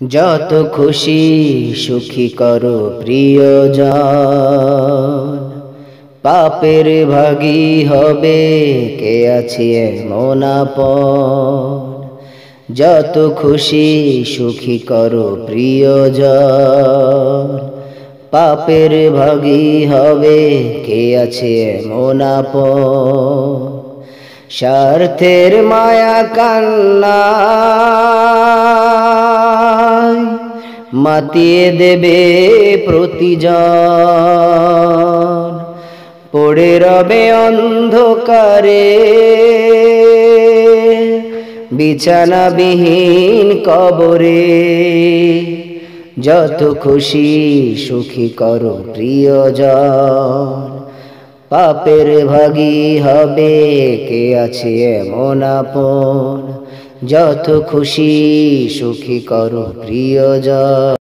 যত খুশি সুখী করো প্রিয়জন। পাপের ভাগী হবে কে আছে এমন আপন। যত খুশি সুখী করো প্রিয়জন। পাপের ভাগী হবে কে আছে এমন আপন। স্বার্থের মায়া কান্না মাতিয়ে দেবে প্রতিজন। পড়ে রবে অন্ধকারে। বিছানাবিহীন কবরে। যত খুশি সুখী করো প্রিয়জন। পাপের ভাগী হবে কে আছে এমন আপন। যত খুশি সুখী করো প্রিয়জন।